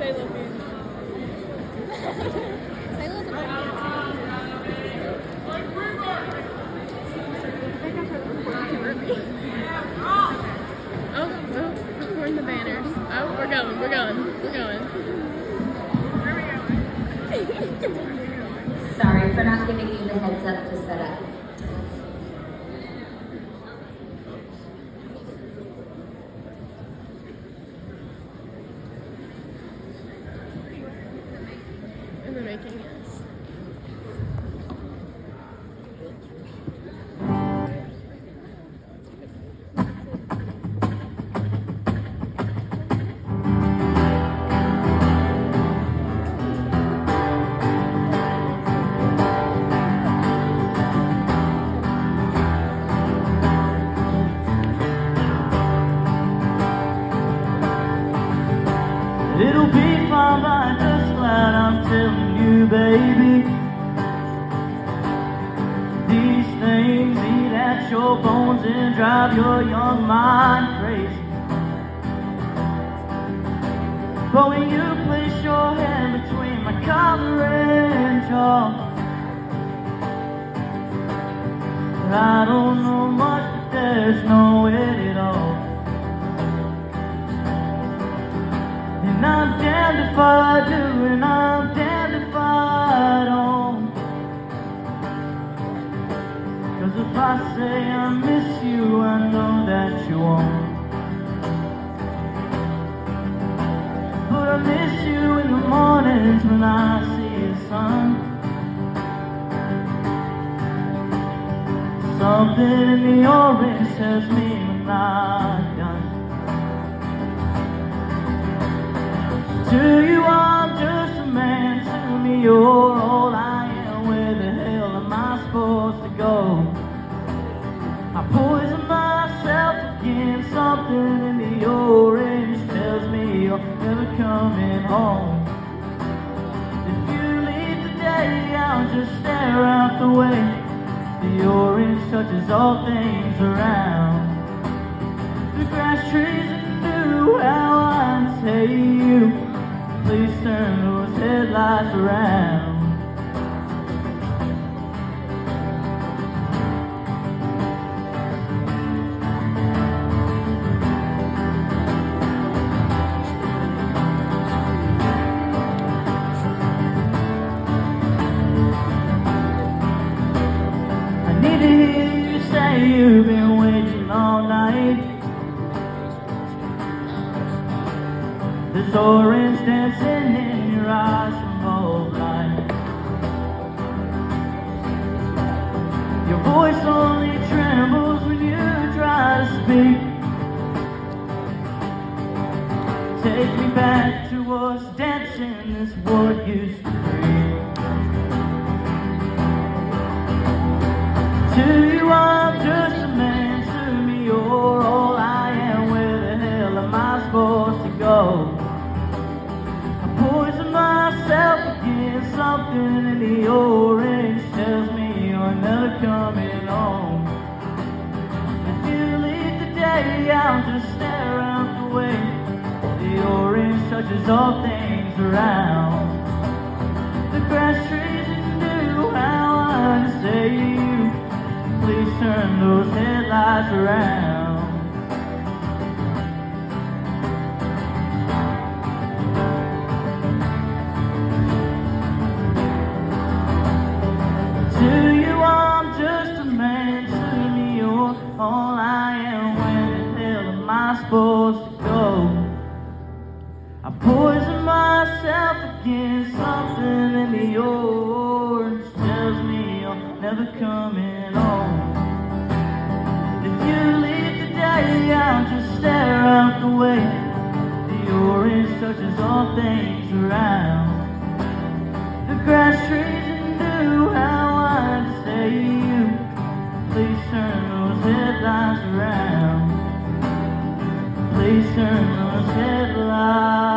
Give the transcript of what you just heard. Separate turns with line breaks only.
Sailor Moon. Sailor's a Oh, oh, recording the banners. Oh, we're going, we're going, we're going.
Sorry for not giving you the heads up to set up.
It'll be fine, I'm just glad I'm telling you, baby. These things eat at your bones and drive your young mind crazy. But when you place your hand between my collar and jaw, I don't know much, but there's no way at all. And I'm damned if I do, and I'm Cause if I say I miss you, I know that you won't. But I miss you in the mornings when I see the sun. Something in the orange tells me we're not done. To you, I'm just a man. To me, you're supposed to go? I poison myself again. Something in the orange tells me you're never coming home. If you leave today, I'll just stare out the way. The orange touches all things around. The grass trees and knew how I say you. Please turn those headlights around. There's orange dancing in your eyes from old light. Your voice only trembles when you try to speak. Take me back to us dancing as what used to be. To you, I'm again. Something in the orange tells me you're never coming home. If you leave today, I'll just stare out the way. The orange touches all things around. The grass trees knew how I say you. Please turn those headlights around. I supposed to go? I poison myself against something in the orange tells me I'm never coming home. If you leave today, I'll just stare out the way. The orange touches all things around. The grass, trees, and dew, how I say you. Please turn those headlights around place turn on its headlights.